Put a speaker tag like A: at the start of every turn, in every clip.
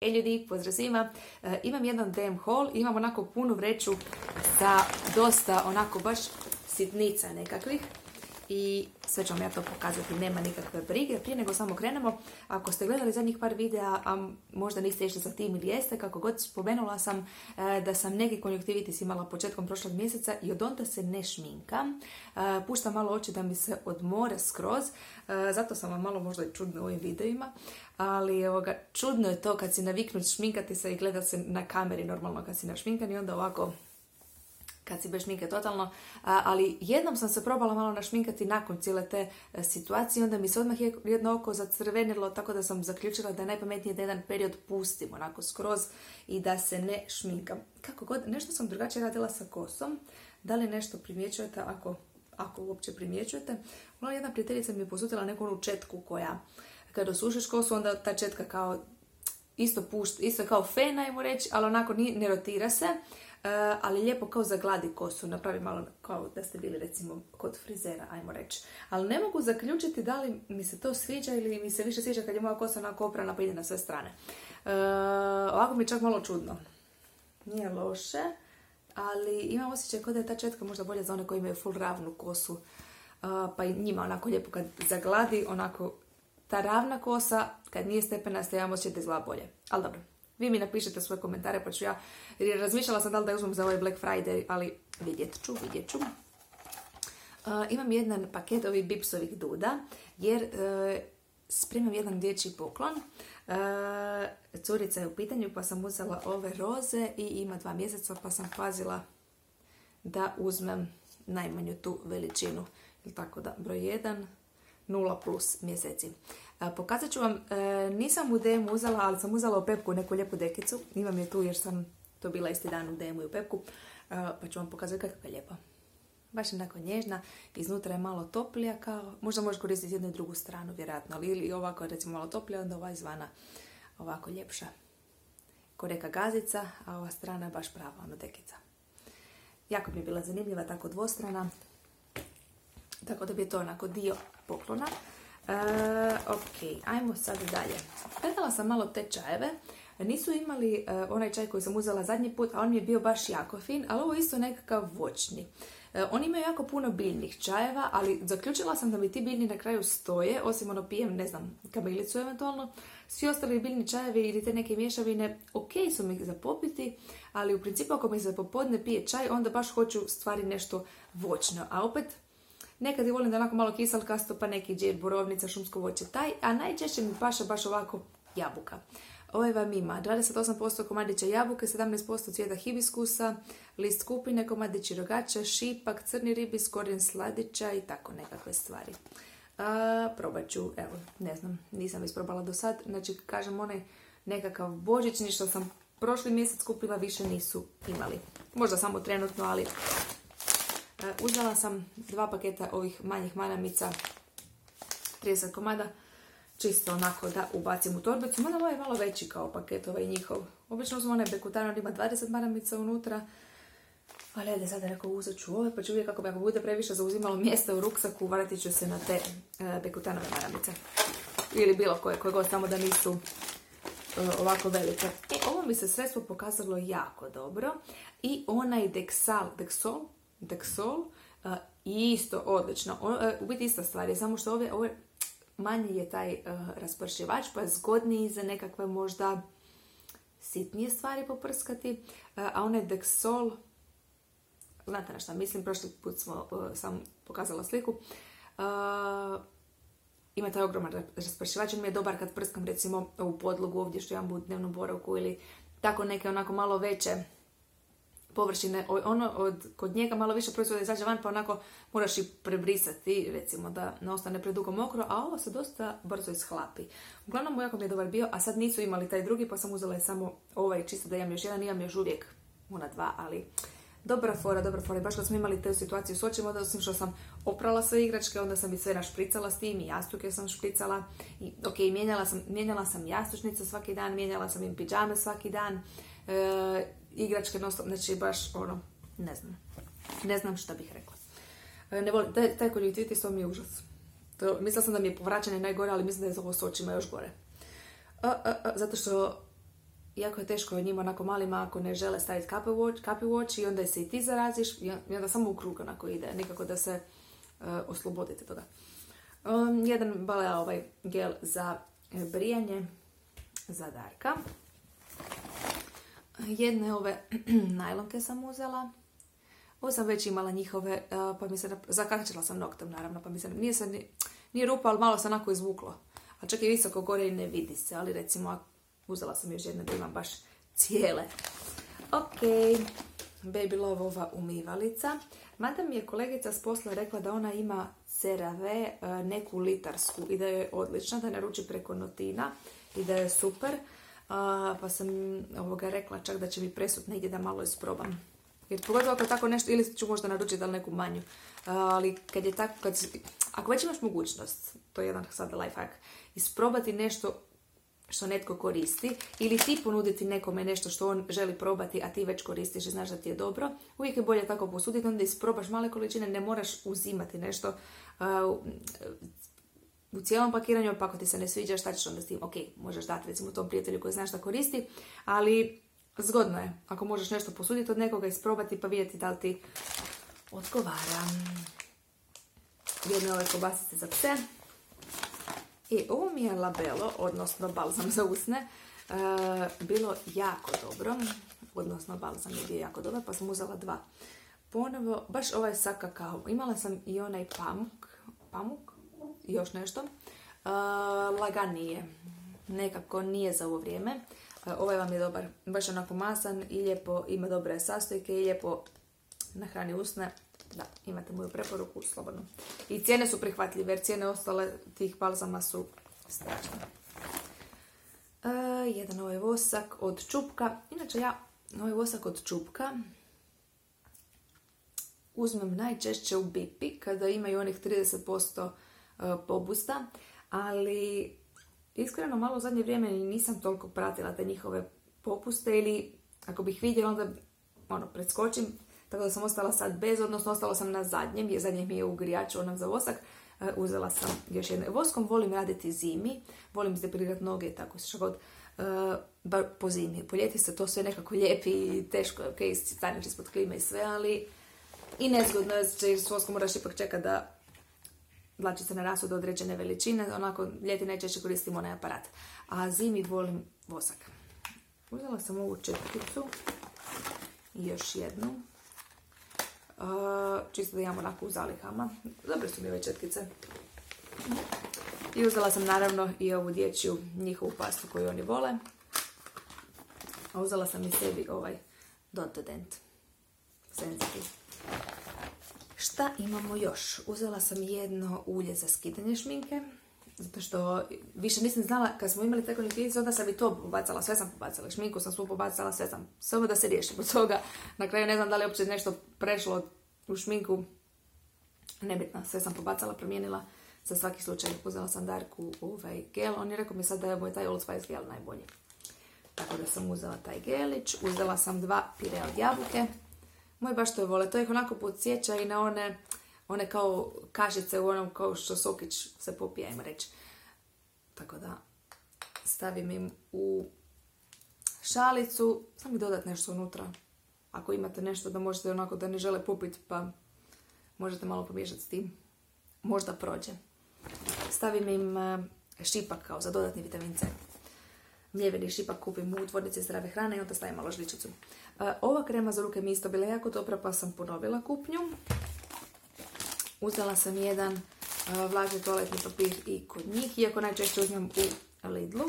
A: Hej ljudi, pozdrav svima. E, imam jedan DM haul, imam onako punu vreću sa dosta onako baš sitnica nekakvih i sve ću vam ja to pokazati, nema nikakve brige. Prije nego samo krenemo, ako ste gledali zadnjih par videa, a možda niste išli sa tim ili jeste, kako god spomenula sam e, da sam neki konjuktivitis imala početkom prošlog mjeseca i od onda se ne šminkam. E, puštam malo oči da mi se odmore skroz, e, zato sam vam malo možda i čudna u ovim videima, ali evoga, čudno je to kad si naviknut šminkati se i gledat se na kameri normalno kad si našminkan i onda ovako kad si bez šminke totalno, ali jednom sam se probala malo našminkati nakon cijele te e, situacije, onda mi se odmah jedno oko zacrvenilo, tako da sam zaključila da je najpametnije da jedan period pustim onako skroz i da se ne šminkam. Kako god, nešto sam drugačije radila sa kosom, da li nešto primjećujete ako, ako uopće primjećujete. Ona jedna prijateljica mi je posutila neku onu četku koja kada osušiš kosu, onda ta četka kao isto pušta, isto kao fen, ajmo reći, ali onako ne rotira se. E, ali lijepo kao zagladi kosu, napravi malo kao da ste bili recimo kod frizera, ajmo reći. Ali ne mogu zaključiti da li mi se to sviđa ili mi se više sviđa kad je moja kosa onako oprana pa ide na sve strane. E, ovako mi je čak malo čudno. Nije loše, ali imam osjećaj kao da je ta četka možda bolja za one koji imaju full ravnu kosu. E, pa i njima onako lijepo kad zagladi, onako ta ravna kosa, kad nije stepenasta, imam osjećaj da izgleda bolje. Ali dobro, vi mi napišete svoje komentare pa ću ja, razmišljala sam da li da uzmem za ovaj Black Friday, ali vidjet ću, vidjet ću. Uh, imam jedan paket ovih bipsovih duda, jer uh, spremam jedan dječji poklon. Uh, curica je u pitanju pa sam uzela ove roze i ima dva mjeseca pa sam pazila da uzmem najmanju tu veličinu. Tako da, broj 1, 0 plus mjeseci. Pokazat ću vam, e, nisam u DM uzela, ali sam uzela u Pepku neku lijepu dekicu. Imam je tu jer sam to bila isti dan u DM i u Pepku. Pa ću vam pokazati kakva je lijepa. Baš je onako nježna, iznutra je malo toplija kao, možda možeš koristiti jednu i drugu stranu vjerojatno, ali ili ovako recimo malo toplija, onda ova izvana ovako ljepša. Ko reka gazica, a ova strana je baš prava ono dekica. Jako je bila zanimljiva, tako dvostrana. Tako da bi je to onako dio poklona. E, ok, ajmo sad dalje. Gledala sam malo te čajeve. Nisu imali e, onaj čaj koji sam uzela zadnji put, a on mi je bio baš jako fin, ali ovo je isto nekakav voćni. E, oni imaju jako puno biljnih čajeva, ali zaključila sam da mi ti biljni na kraju stoje, osim ono pijem, ne znam, kamilicu eventualno. Svi ostali biljni čajevi ili te neke mješavine, ok su mi za popiti, ali u principu ako mi se popodne pije čaj, onda baš hoću stvari nešto voćno. A opet, Nekad je volim da onako malo kiselkasto, pa neki džir, borovnica, šumsko voće, taj, a najčešće mi paša baš ovako jabuka. Ovaj vam ima 28% komadića jabuke, 17% cvijeta hibiskusa, list kupine, komadići rogača, šipak, crni ribis, korijen sladića i tako nekakve stvari. A, probat ću, evo, ne znam, nisam isprobala do sad. Znači, kažem, onaj nekakav božićni što sam prošli mjesec kupila, više nisu imali. Možda samo trenutno, ali uzela sam dva paketa ovih manjih maramica, 30 komada, čisto onako da ubacim u torbicu. Mada ovaj je malo veći kao paket, ovaj njihov. Obično su one bekutane, ima 20 maramica unutra. Ali ajde, sada neko uzet ću ove, pa ću uvijek kako bi ako bude previše zauzimalo mjesta u ruksaku, vratit ću se na te e, bekutanove maramice. Ili bilo koje, koje god, samo da nisu e, ovako velike. E, ovo mi se sredstvo pokazalo jako dobro. I onaj Dexal, Dexol, Dexol, uh, isto odlično. Uh, u biti ista stvar je, samo što ove, ove manji je taj uh, raspršivač, pa je zgodniji za nekakve možda sitnije stvari poprskati, uh, a onaj Dexol, znate na šta mislim, prošli put smo, sam pokazala sliku, ima taj ogroman raspršivač, on mi je dobar kad prskam recimo u podlogu ovdje što imam u dnevnu boravku ili tako neke onako malo veće površine, ono od, kod njega malo više proizvoda izađe van, pa onako moraš i prebrisati, recimo da ne ostane predugo mokro, a ovo se dosta brzo ishlapi. Uglavnom, jako mi je dobar bio, a sad nisu imali taj drugi, pa sam uzela samo ovaj, čisto da imam još jedan, imam još uvijek una dva, ali dobra fora, dobra fora. Baš kad smo imali tu situaciju s očima, da osim što sam oprala sve igračke, onda sam i sve našpricala s tim i jastuke sam špricala. I, ok, mijenjala sam, mijenjala sam jastučnice svaki dan, mijenjala sam im pijame svaki dan. E, igračke non znači baš ono, ne znam. Ne znam šta bih rekla. E, ne volim, taj, taj konjektivitis to mi je užas. To, mislila sam da mi je povraćanje najgore, ali mislim da je ovo s očima još gore. A, zato što jako je teško njima onako malima ako ne žele staviti kapi u oči i onda se i ti zaraziš i onda samo u krug onako ide, nikako da se uh, oslobodite toga. Um, jedan balea ovaj gel za brijanje za Darka. Jedne ove najlonke sam uzela. Ovo sam već imala njihove, pa mi se, zakačila sam noktom naravno, pa mi se, nije, se, nije rupa, ali malo se onako izvuklo. A čak i visoko gore i ne vidi se, ali recimo uzela sam još jedne da imam baš cijele. Ok, Baby Love ova umivalica. Mada mi je kolegica s posla rekla da ona ima CeraVe neku litarsku i da je odlična, da naruči preko notina i da je super. Pa sam ovoga rekla čak da će mi presut negdje da malo isprobam. Jer pogotovo ako tako nešto, ili ću možda naručiti ali neku manju. ali kad je tako, kad, ako već imaš mogućnost, to je jedan sad life hack, isprobati nešto što netko koristi ili ti ponuditi nekome nešto što on želi probati, a ti već koristiš i znaš da ti je dobro, uvijek je bolje tako posuditi, onda isprobaš male količine, ne moraš uzimati nešto u cijelom pakiranju, pa ako ti se ne sviđa, šta ćeš onda s tim? Ok, možeš dati recimo tom prijatelju koji znaš da koristi, ali zgodno je ako možeš nešto posuditi od nekoga, isprobati pa vidjeti da li ti odgovara. Jedne ove kobasice za pse. I ovo mi je labelo, odnosno balzam za usne, e, bilo jako dobro. Odnosno balzam je bio jako dobro, pa sam uzela dva. Ponovo, baš ovaj sa kakao. Imala sam i onaj pamuk, pamuk, još nešto. Uh, laganije. Nekako nije za ovo vrijeme. Uh, ovaj vam je dobar. Baš onako masan i lijepo ima dobre sastojke i lijepo nahrani usne. Da, imate moju preporuku, slobodno. I cijene su prihvatljive, jer cijene ostale tih balzama su strašne. Uh, jedan ovaj vosak od čupka. Inače ja ovaj vosak od čupka uzmem najčešće u Bipi kada imaju onih 30% E, popusta, ali iskreno malo u zadnje vrijeme nisam toliko pratila te njihove popuste ili ako bih vidjela onda ono, preskočim, tako da sam ostala sad bez, odnosno ostala sam na zadnjem, jer mi je u grijaču onak za vosak, e, uzela sam još jedne. Voskom volim raditi zimi, volim zdepilirati noge i tako što god, uh, bar po zimi. Po ljeti se to sve nekako lijepi i teško je, ok, staneš ispod klime i sve, ali i nezgodno je, jer s voskom moraš ipak čekati da dlačice narastu do određene veličine, onako ljeti najčešće koristim onaj aparat. A zimi volim vosak. Uzela sam ovu četkicu i još jednu. čisto da imam onako u zalihama. Dobre su mi ove četkice. I uzela sam naravno i ovu dječju njihovu pastu koju oni vole. A uzela sam i sebi ovaj Dotodent Sensitive. Šta imamo još? Uzela sam jedno ulje za skidanje šminke, zato što više nisam znala, kad smo imali tako nekvizicu, onda sam i to pobacala, sve sam pobacala, šminku sam svu pobacala, sve sam, samo da se riješim od toga. Na kraju ne znam da li je uopće nešto prešlo u šminku, nebitno, sve sam pobacala, promijenila, za svaki slučaj uzela sam Darku ovaj gel, on je rekao mi sad da je moj taj Old Spice gel najbolji. Tako da sam uzela taj gelić, uzela sam dva pire od jabuke, moj baš to vole. To ih onako podsjeća i na one, one kao kašice u onom kao što sokić se popije, ajmo reći. Tako da stavim im u šalicu. Sam mi dodat nešto unutra. Ako imate nešto da možete onako da ne žele popiti pa možete malo pomiješati s tim. Možda prođe. Stavim im eh, šipak kao za dodatni vitamin C mljeveni šipak kupim u tvornici zdrave hrane i onda stavim malo žličicu. E, ova krema za ruke mi isto bila jako dobra pa sam ponovila kupnju. Uzela sam jedan e, vlažni toaletni papir i kod njih, iako najčešće uzmem u Lidlu.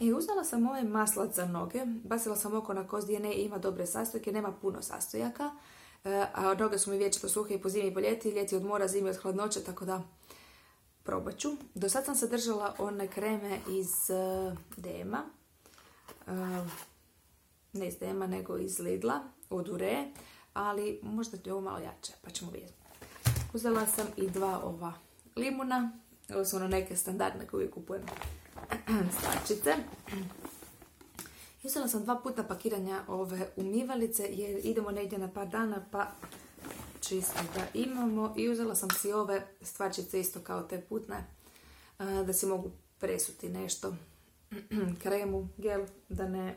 A: I uzela sam ovaj maslac za noge, basila sam oko na kost DNA ima dobre sastojke, nema puno sastojaka, e, a noge su mi vječito suhe i po zimi i po ljeti, ljeti od mora, zimi od hladnoće, tako da probat ću. Do sad sam sadržala one kreme iz uh, Dema. Uh, ne iz Dema, nego iz Lidla, od Ure. Ali možda je ovo malo jače, pa ćemo vidjeti. Uzela sam i dva ova limuna. Ovo su ono neke standardne koje uvijek kupujem stvačice. Uzela sam dva puta pakiranja ove umivalice jer idemo negdje na par dana pa čisto da imamo. I uzela sam si ove stvačice isto kao te putne da si mogu presuti nešto. Kremu, gel, da ne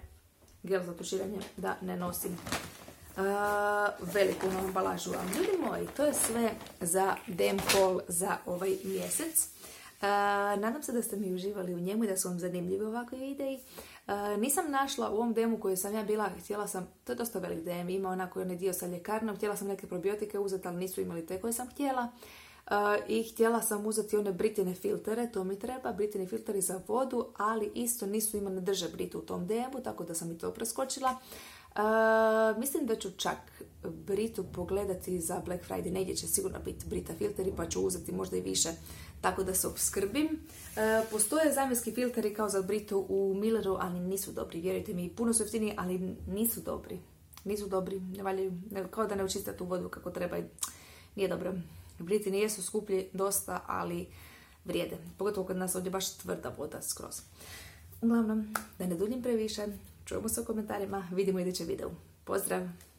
A: gel za tuširanje da ne nosim uh, veliku ambalažu. A ljudi moji, to je sve za Dem Haul za ovaj mjesec. Uh, nadam se da ste mi uživali u njemu i da su vam zanimljivi ovakve videi. Uh, nisam našla u ovom demu koju sam ja bila, htjela sam, to je dosta velik dem, ima onako onaj dio sa ljekarnom, htjela sam neke probiotike uzeti, ali nisu imali te koje sam htjela. I htjela sam uzeti one britine filtere, to mi treba, britini filteri za vodu, ali isto nisu imali drže britu u tom demu, tako da sam i to preskočila. mislim da ću čak Britu pogledati za Black Friday, negdje će sigurno biti Brita filteri, pa ću uzeti možda i više, tako da se obskrbim. postoje zamjenski filteri kao za Britu u Milleru, ali nisu dobri, vjerujte mi, puno su jeftiniji, ali nisu dobri. Nisu dobri, ne valjaju, kao da ne učistate tu vodu kako treba nije dobro. Briti jesu skuplji dosta, ali vrijede. Pogotovo kad nas ovdje baš tvrda voda skroz. Uglavnom, da ne duljim previše, čujemo se u komentarima, vidimo iduće video. Pozdrav!